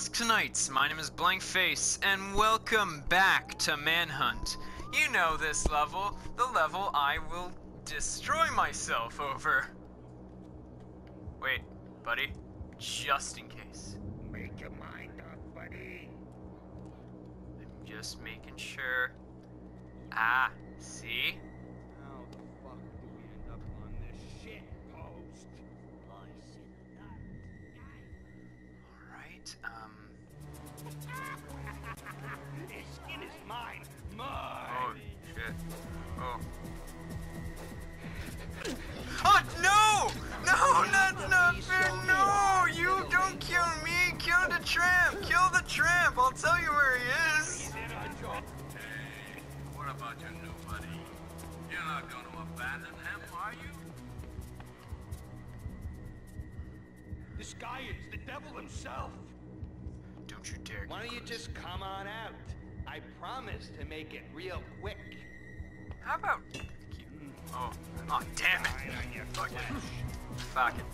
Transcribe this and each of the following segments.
Husk Knights, my name is Blankface, and welcome back to Manhunt. You know this level, the level I will destroy myself over. Wait, buddy, just in case. Make your mind up, buddy. I'm just making sure. Ah, see? How the fuck do we end up on this shit post? Alright, um. His skin is mine. Oh, Mine. shit. Oh. Oh, no! No, that's not fair! No! You don't kill me! Kill the tramp! Kill the tramp! I'll tell you where he is! Is it on your Hey, what about your new buddy? You're not going to abandon him, are you? This guy is the devil himself. Don't you dare. Why don't you just come on out? I promise to make it real quick. How about. Mm. Oh, oh, damn it! Mine on your Fuck it. Fuck it.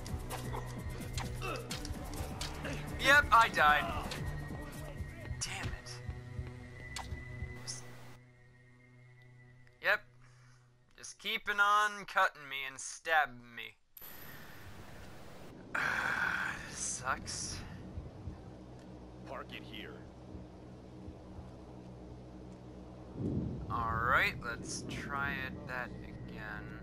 Yep, I died. Damn it. Yep. Just keeping on cutting me and stabbing me. this sucks. Park it here. Alright, let's try it that again.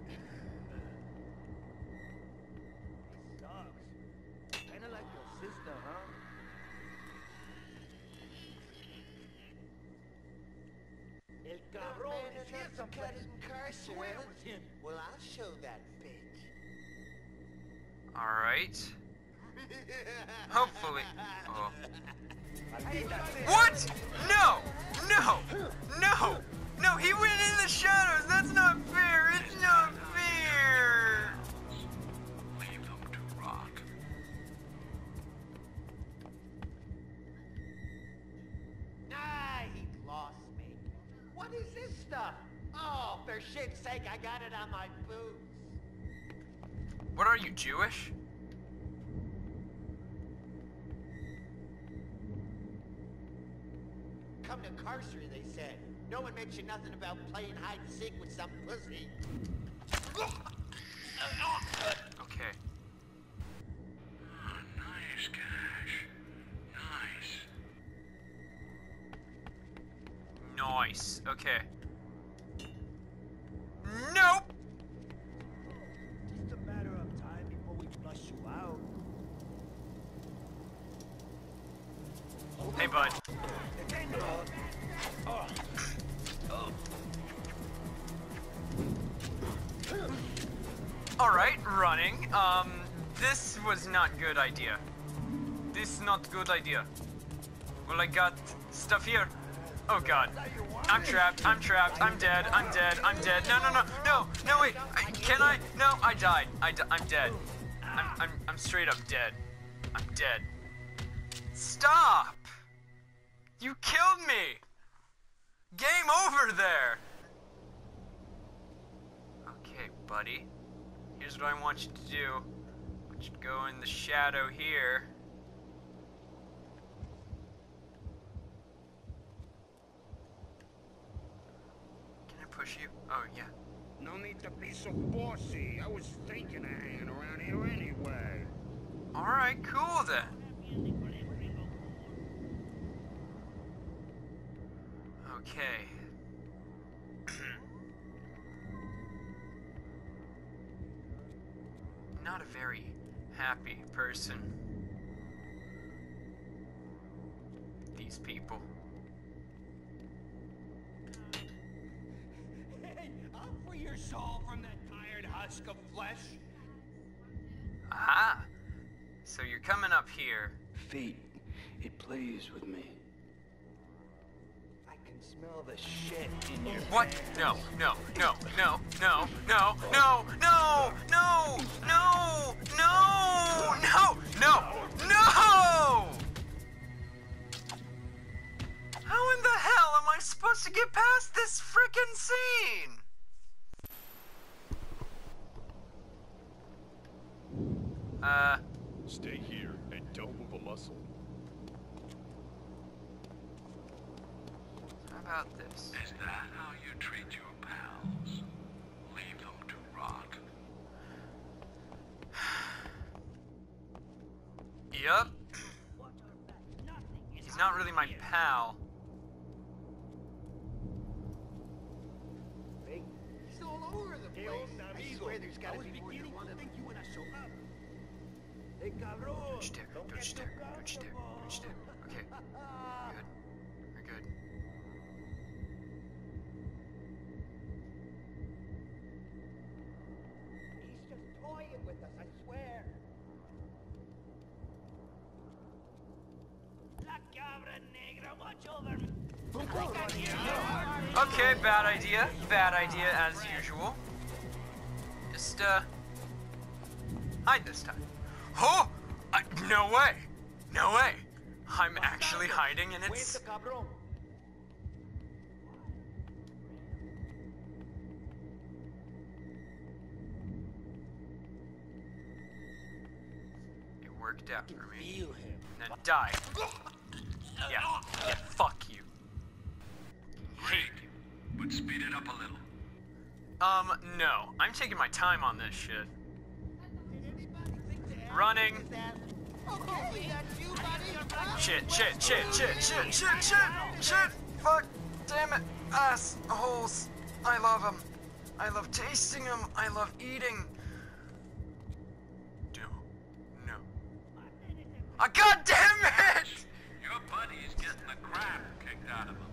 Sucks. Kinda like your sister, huh? El cabrón is here someplace. Swear it was him. Well, I'll show that bitch. Alright. Hopefully. Oh. What? No! No! No! No, he went in the shadows! That's not fair! It's not fair! Leave them to rock. Ah, he lost me. What is this stuff? Oh, for shit's sake, I got it on my boots. What are you, Jewish? Come Carcer City, they said. No one mentioned nothing about playing hide and seek with some pussy. Okay. Oh, nice, Cash. Nice. Nice. Okay. Hey, bud. Alright, running. Um, this was not good idea. This not good idea. Well, I got stuff here. Oh god. I'm trapped, I'm trapped, I'm dead, I'm dead, I'm dead. No, no, no, no, no, wait. I, can I? No, I died. I di- I'm dead. I'm, I'm, I'm straight up dead. I'm dead. Stop! You killed me! Game over there! Okay, buddy. Here's what I want you to do. I want you to go in the shadow here. Can I push you? Oh, yeah. No need to be so bossy. I was thinking of hanging around here anyway. Alright, cool then. Okay. Not a very happy person. These people. Hey, I'll free your soul from that tired husk of flesh. Aha! So you're coming up here. Fate, it plays with me. I can smell the shit in your What? No, no, no, no, no, no, no, no, no, no, no, no, no, no! How in the hell am I supposed to get past this frickin' scene? Uh, Stay here and don't move a muscle. About this? Is that how you treat your pals? Leave them to rot. Yup. He's not really my pal. He's all over the place. I swear there's gotta be more than one of them. Don't stare, don't stare, don't stare, don't stare. Okay. Okay, bad idea. Bad idea as usual. Just, uh. Hide this time. Oh! I, no way! No way! I'm actually hiding and it's. It worked out for me. Now die. Yeah, yeah, fuck you. You. But speed it up a little. Um, no. I'm taking my time on this shit. Running. Okay, that's you, buddy. Shit, shit, shit, shit, shit, shit, shit, shit. Fuck. Damn it. Assholes. I love them. I love tasting them. I love eating. Do. No. Ah, God damn crap kicked out of him.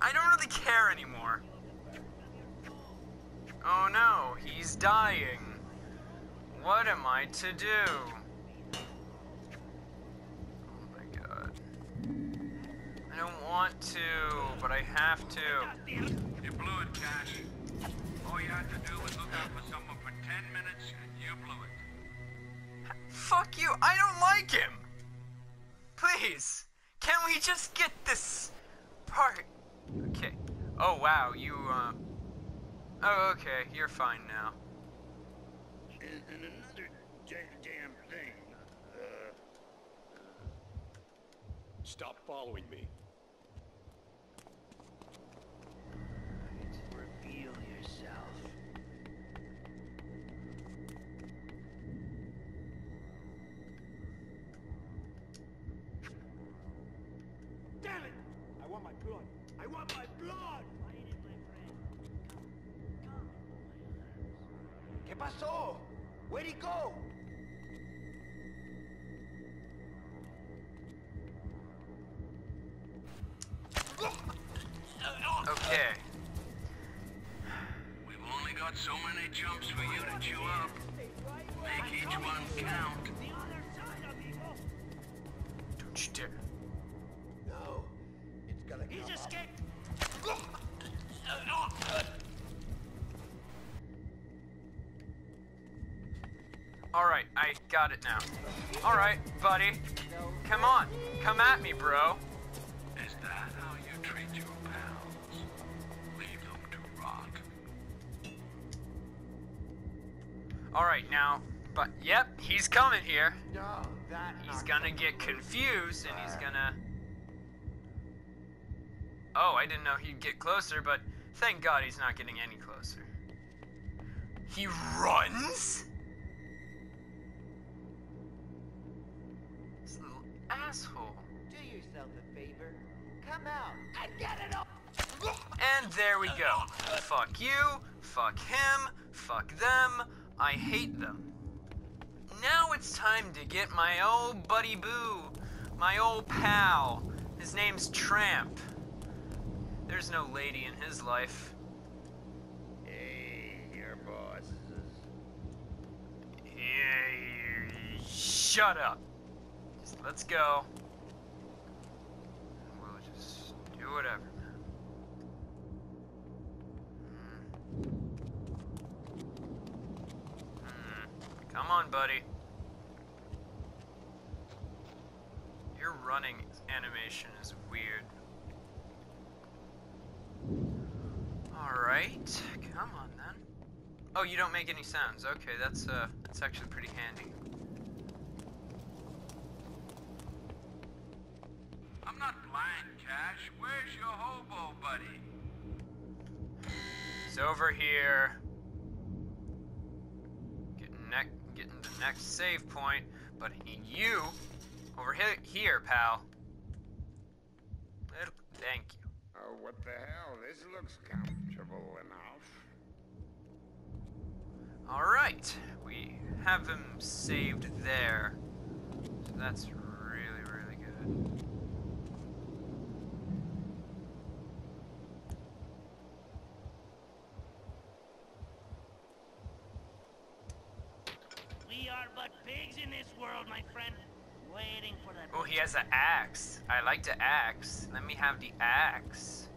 I don't really care anymore. Oh no, he's dying. What am I to do? Oh my god. I don't want to, but I have to. You blew it, Cash. All you had to do was look out for someone for 10 minutes, and you blew it. Fuck you, I don't like him! Please, can we just get this part? Okay. Oh wow, you, uh. Oh, okay, you're fine now. And, and another damn thing. Uh, Stop following me. Where'd he go? Alright, I got it now. Alright, buddy. Come on. Come at me, bro. Is that how you treat your pals? Leave them to rot. Alright, now. But, yep, he's coming here. No, He's gonna get confused and he's gonna. Oh, I didn't know he'd get closer, but thank God he's not getting any closer. He runs? Asshole. Do yourself a favor. Come out and get it off! And there we go. Fuck you, fuck him, fuck them. I hate them. Now it's time to get my old buddy Boo, my old pal. His name's Tramp. There's no lady in his life. hey, your boss. Yeah, shut up. Let's go. We'll just do whatever. Hmm. Hmm. Come on, buddy. Your running animation is weird. Alright, come on then. Oh, you don't make any sounds. Okay, that's uh that's actually pretty handy. I'm not blind right, Cash. Where's your hobo buddy? He's over here. Getting neck, getting the next save point, but you, over here, here, pal. Little- Thank you. Oh, what the hell? This looks comfortable enough. All right, we have him saved there. So that's really, really good. Pigs in this world, my friend. Waiting for that. Oh, he has an axe. I like the axe. Let me have the axe.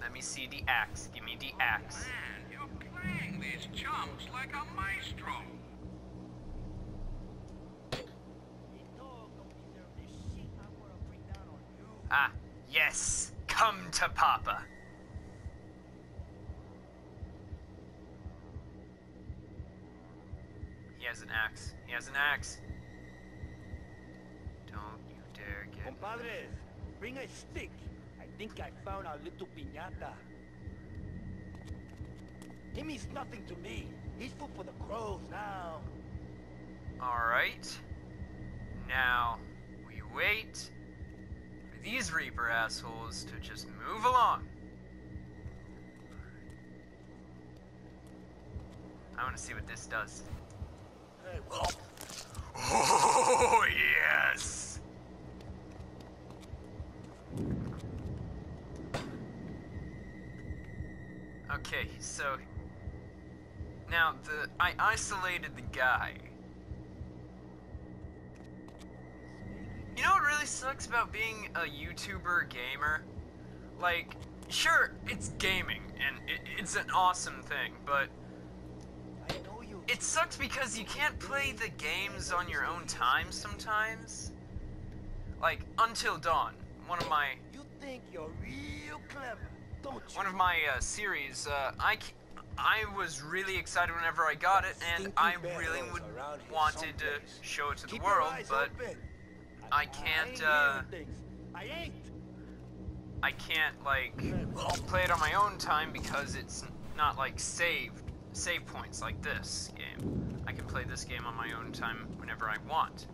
Let me see the axe. Give me the axe. Man, you're playing these chumps like a maestro. The dog don't deserve this shit I'm gonna bring down on you. Ah, yes. Come to Papa. He has an axe. He has an axe. Don't you dare get. Compadres, bring a stick. I think I found our little piñata. He means nothing to me. He's food for the crows now. Alright. Now, we wait for these Reaper assholes to just move along. I want to see what this does. Oh, yes! Okay, so now the I isolated the guy. You know what really sucks about being a YouTuber gamer? Like, sure, it's gaming and it, it's an awesome thing, but. It sucks because you can't play the games on your own time sometimes. Like Until Dawn, one of my You think you're real clever, don't you? one of my uh, series. Uh, I I was really excited whenever I got it, and I really would wanted to show it to the world, but. I can't, uh. I ain't. I can't like play it on my own time because it's not like saved save points like this game. I can play this game on my own time whenever I want.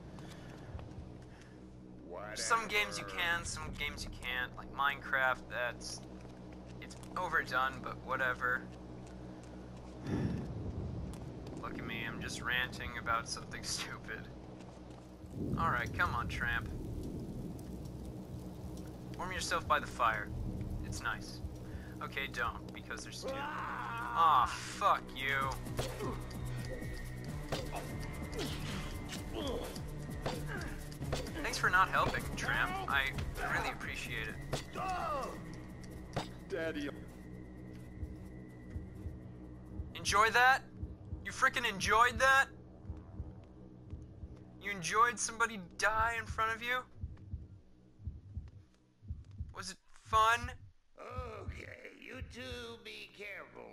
Some games you can, some games you can't. Like Minecraft, that's it's overdone, but whatever. Look at me, I'm just ranting about something stupid. Alright, come on, tramp. Warm yourself by the fire. It's nice. Okay, don't, because there's two. Aw, fuck you. Thanks for not helping, tramp. I really appreciate it. Daddy, Enjoy that? You freaking enjoyed that? You enjoyed somebody die in front of you? Was it fun? Okay, you two be careful now.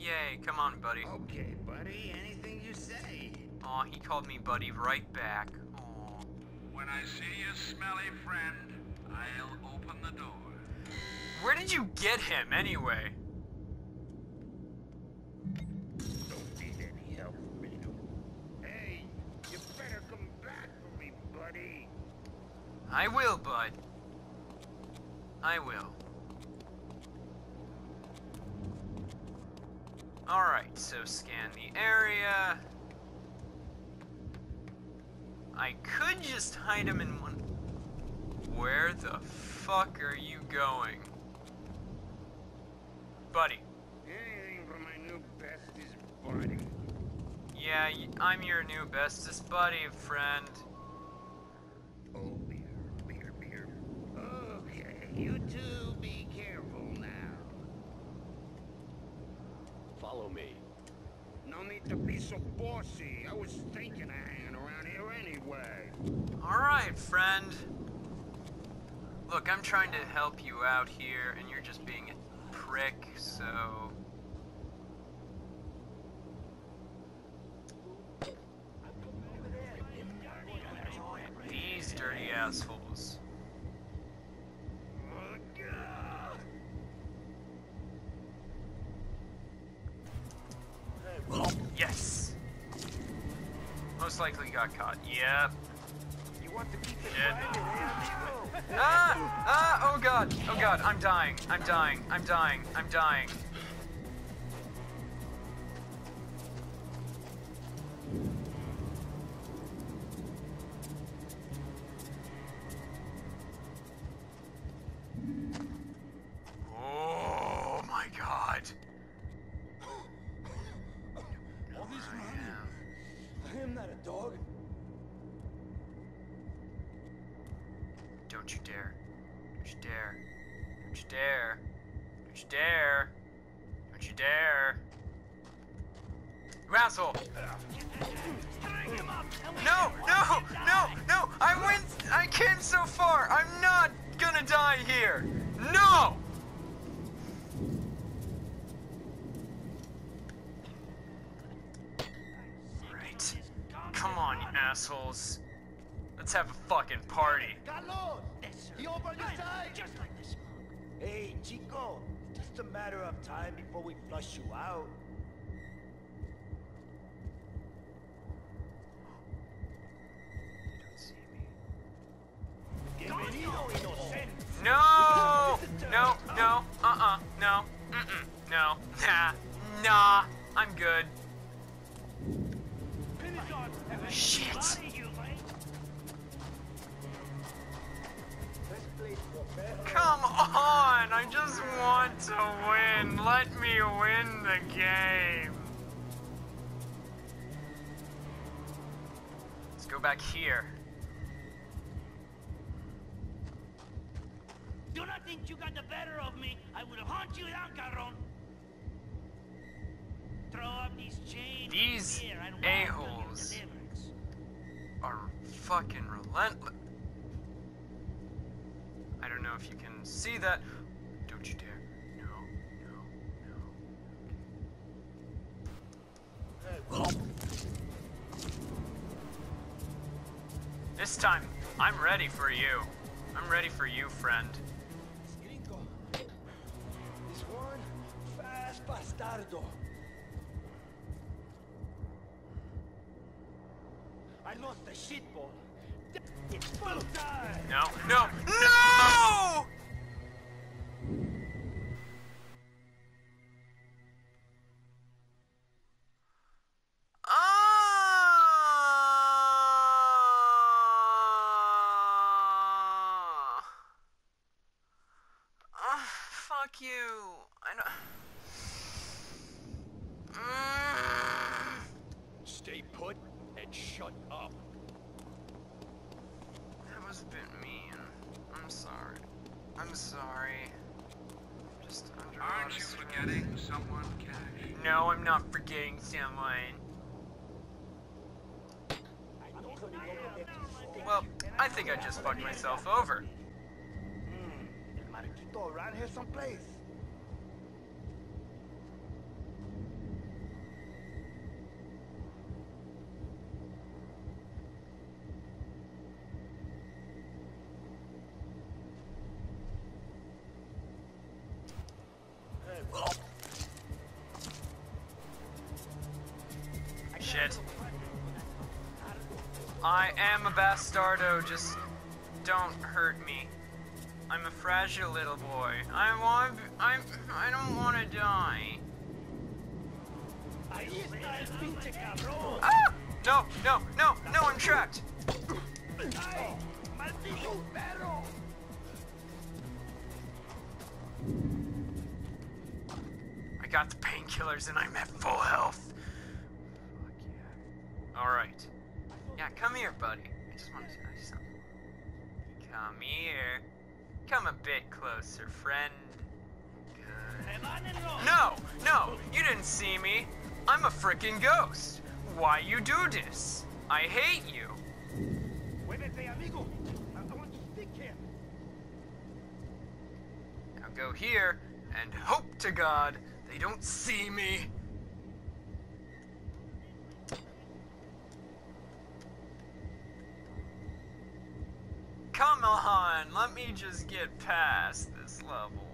Yay, come on, buddy. Okay, buddy, anything you say. Aw, he called me buddy right back. Aw. When I see your smelly friend, I'll open the door. Where did you get him, anyway? Don't need any help from me. Hey, you better come back for me, buddy. I will, bud. I will. Alright, so scan the area. I could just hide him in one. Where the fuck are you going? Buddy. Anything for my new bestest buddy. Yeah, I'm your new bestest buddy, friend. Oh, beer, beer, beer. Okay, you two Follow me. No need to be so bossy. I was thinking of hanging around here anyway. Alright, friend. Look, I'm trying to help you out here, and you're just being a prick, so... These dirty assholes. Most likely got caught. Yep. You want to keep it eh, amigo? Ah! Ah! Oh god! Oh god! I'm dying! I'm dying! I'm dying! I'm dying! You asshole! No, no, no, no! I went, I came so far! I'm not gonna die here! No! Right. Come on, you assholes. Let's have a fucking party. Carlos! He over your side! Just like this. Hey, Chico. Just a matter of time before we flush you out. No! No, no, uh-uh, no, mm-mm, no, nah, nah, I'm good. Shit. Come on, I just want to win. Let me win the game. Let's go back here. Do not think you got the better of me. I will hunt you down, cabron. Throw up these chains. These a-holes. Are fucking relentless. I don't know if you can see that. Don't you dare. No, no, no. This time, I'm ready for you. I'm ready for you, friend. Fast bastardo. I lost the shit ball. It's full time. No, no, no! Ah! Ah, fuck you. I know. Mm. Stay put and shut up. That was a bit mean. I'm sorry. I'm sorry. Just under a lot Aren't you stress. forgetting someone, Cash? No, I'm not forgetting someone. Well, I think I just fucked myself over. Hmm. El mariquito around here someplace. Am a bastardo, just don't hurt me. I'm a fragile little boy. I want I'm I don't want to die. Ah! No, no, no, no, I'm trapped. I got the painkillers and I'm at full health. Fuck yeah. Alright. Yeah, come here, buddy. I just want to tell you something. Come here. Come a bit closer, friend. Good. No, no, you didn't see me. I'm a freaking ghost. Why you do this? I hate you. Muévete, amigo. I, I want to stick here. Now go here and hope to God they don't see me. Come on, let me just get past this level.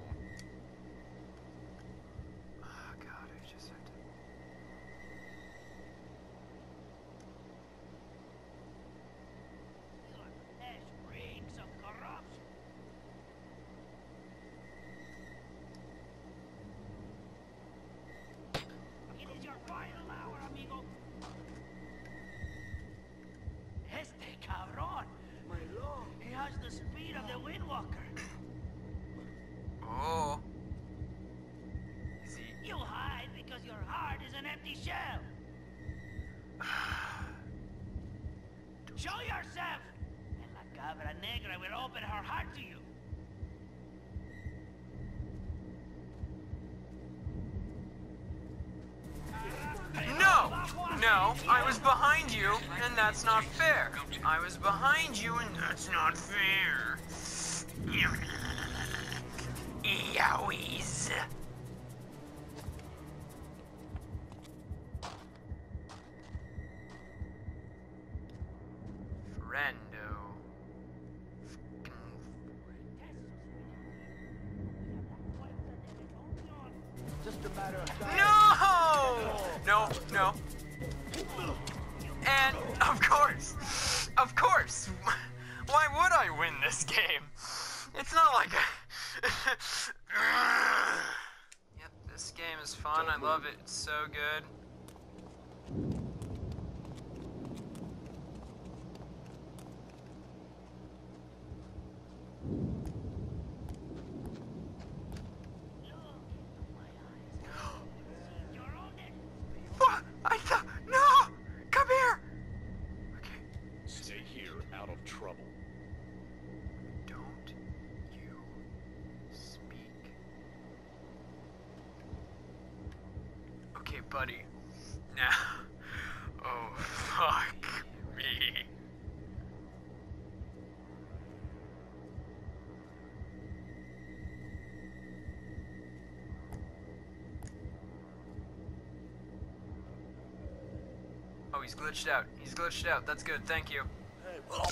No, I was behind you, and that's not fair. I was behind you, and that's not fair. Yowies. No! No, no. And of course, of course. Why would I win this game? It's not like. yep, this game is fun. I love it. It's so good. He's glitched out. He's glitched out. That's good. Thank you. Now,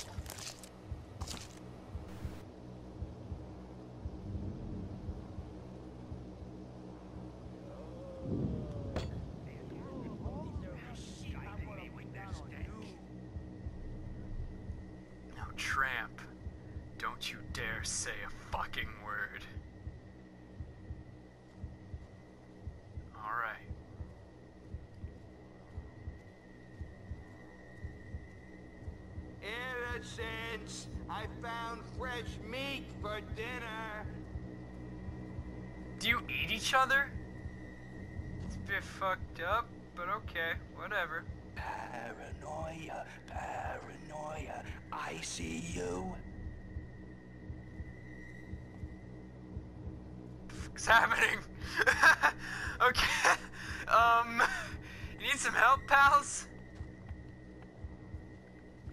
Happening? okay. Um, you need some help, pals?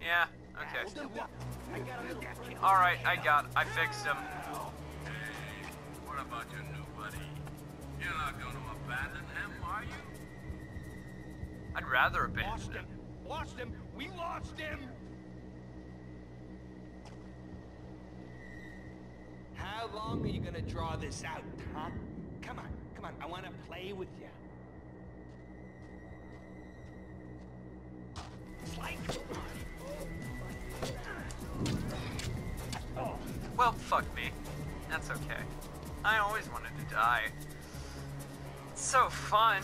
Yeah, okay. Alright, I got. I fixed him. Hey, what about your new buddy? You're not going to abandon him, are you? I'd rather Lost abandon him. him. Lost him. We lost him. How long are you gonna draw this out, huh? Come on, come on. I wanna play with you. Well, fuck me. That's okay. I always wanted to die. It's so fun.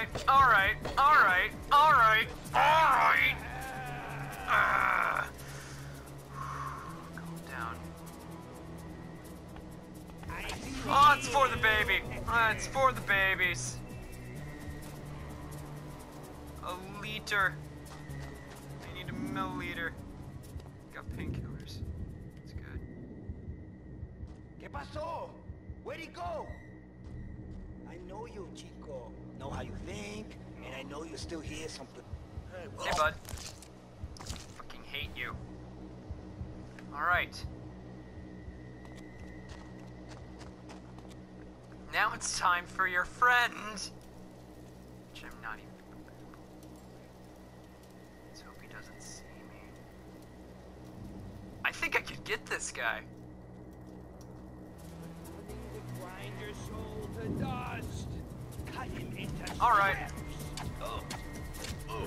Him. Alright, alright, alright, alright, alright. Ah. Calm down. Oh, it's for the baby. Ah, it's for the babies. A liter. I need a milliliter. Got painkillers. It's good. ¿Qué pasó? Where'd he go? I know you, Chico. Know how you think, and I know you're still here something. Hey, bud. Fucking hate you. Alright. Now it's time for your friend. Which I'm not even. Let's hope he doesn't see me. I think I could get this guy. Him into All right.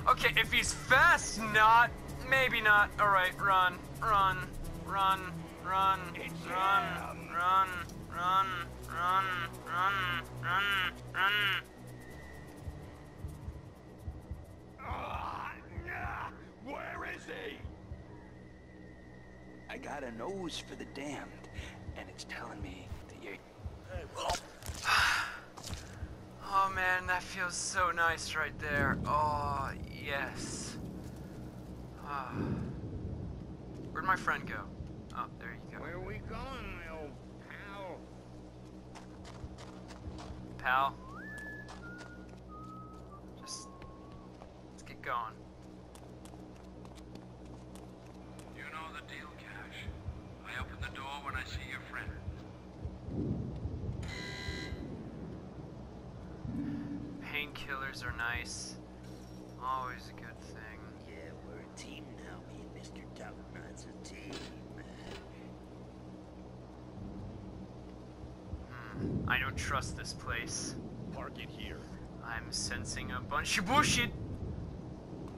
Okay, if he's fast, not. Maybe not. Alright, run, run, run, run, It's run, run, run, run, run, run, run. Ah. Where is he? I got a nose for the damned, and it's telling me that you're. Oh man, that feels so nice right there. Oh, yes. Ah. Where'd my friend go? Oh, there you go. Where are we going, my old pal? Pal. Just, let's get going. You know the deal, Cash. I open the door when I see your friend. Painkillers are nice. Always a good thing. Yeah, we're a team now. Me and Mr. Top Knot's a team. Hmm, I don't trust this place. Park it here. I'm sensing a bunch of bullshit.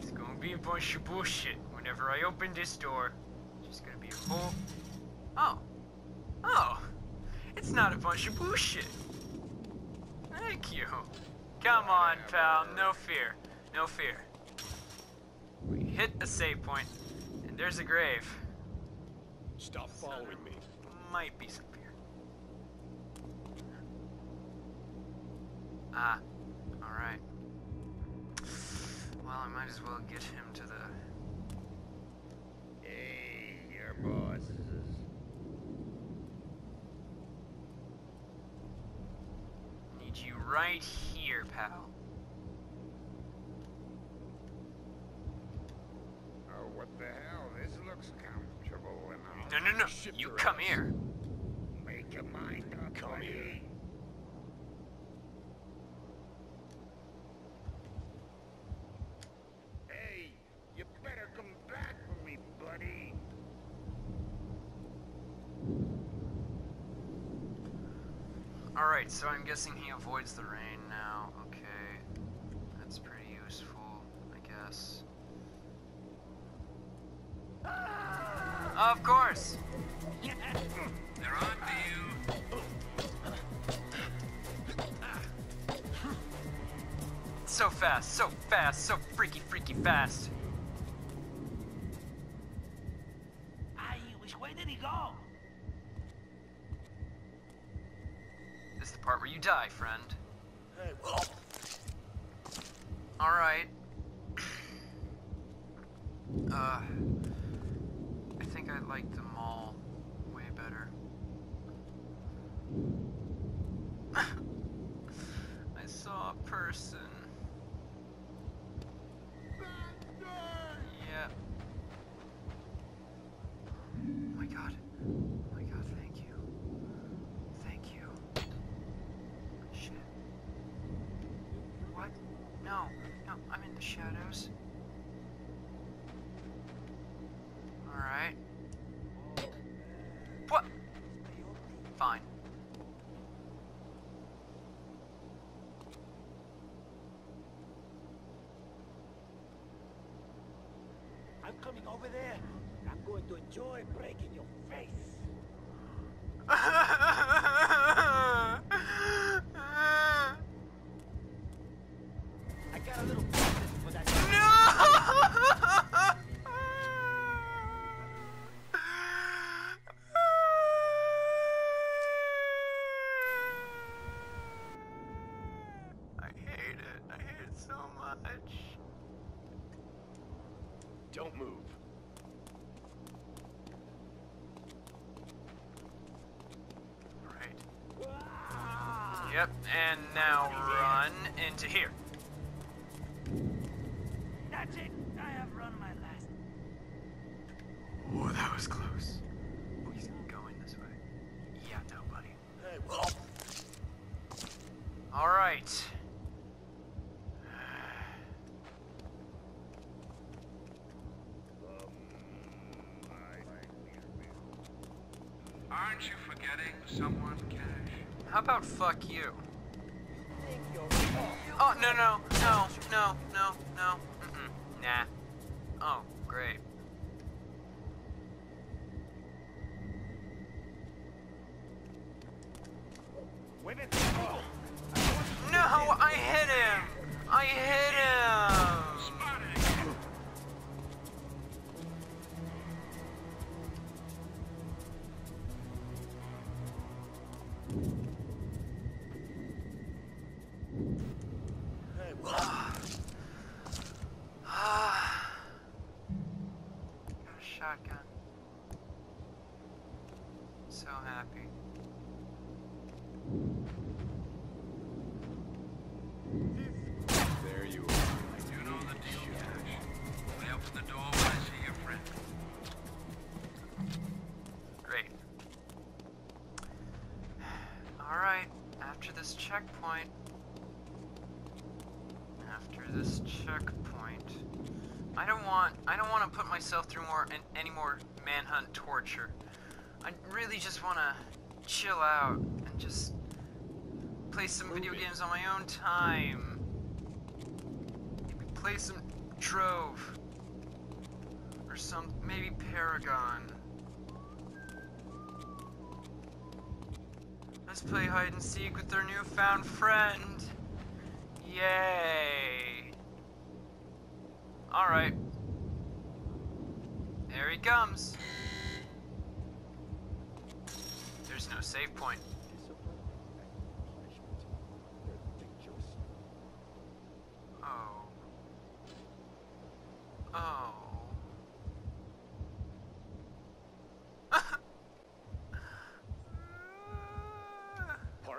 It's gonna be a bunch of bullshit whenever I open this door. It's just gonna be a full. Oh. Oh. It's not a bunch of bullshit. Thank you. Come on, pal. No fear. No fear. We hit a save point, and there's a grave. Stop following me. Might be some fear. Ah, alright. Well, I might as well get him to the. Hey, your bosses. Need you right here, pal. Oh, what the hell? This looks comfortable all. No, no, no. You come here. Make your mind up, Come buddy. here. Hey, you better come back for me, buddy. Alright, so I'm guessing he avoids the rain now. Okay. That's pretty useful, I guess. Of course! They're on to you. So fast, so fast, so freaky, freaky fast. Ay, which way did he go? This is the part where you die, friend. Alright. Uh, I think I like the mall way better. I saw a person. Yeah. Oh my god. Oh my god, thank you. Thank you. Shit. What? No, no, I'm in the shadows. Alright. What? Fine. I'm coming over there. I'm going to enjoy breaking your face. I got a little present for that. I hate it. I hate it so much. Don't move. Right. Yep, and now run into here. That's it. I have run my last. Oh, that was close. Oh, he's going this way. Yeah, no, buddy. Hey, well. All right. Aren't you forgetting someone, Cash? How about fuck you? Oh no no no no no no. Mm-mm. Nah. Checkpoint. After this checkpoint. I don't want I don't want to put myself through more an- any more manhunt torture. I really just want to chill out and just play some video games on my own time. Maybe play some Drove. Or some maybe Paragon. Let's play hide and seek with our newfound friend. Yay. Alright. There he comes. There's no save point. Oh. Oh.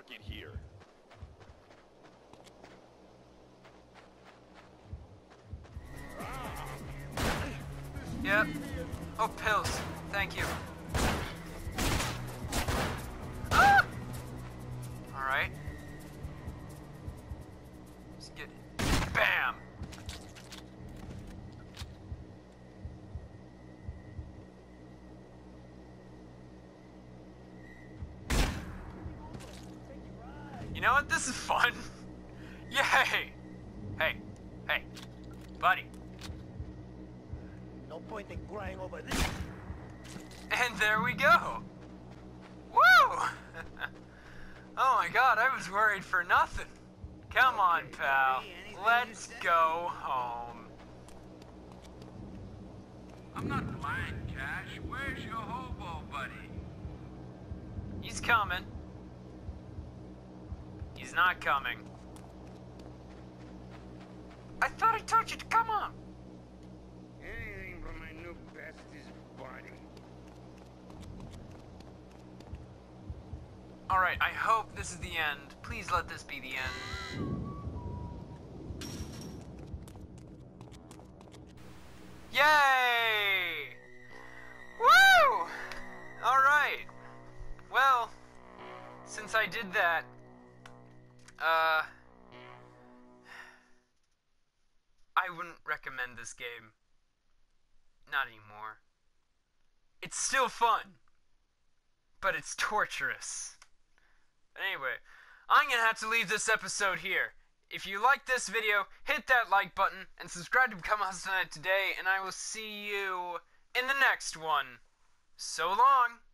Park here. Yep. Oh, pills. Thank you. I was worried for nothing. Come on, pal. Let's go home. I'm not blind, Cash. Where's your hobo buddy? He's coming. He's not coming. I thought I told you to come on. Anything for my new bestie's body. Alright, I hope this is the end. Please let this be the end. Yay! Woo! Alright. Well, since I did that, uh, I wouldn't recommend this game. Not anymore. It's still fun, but it's torturous. Anyway, I'm gonna have to leave this episode here. If you like this video, hit that like button and subscribe to Become a Husband today, and I will see you in the next one. So long.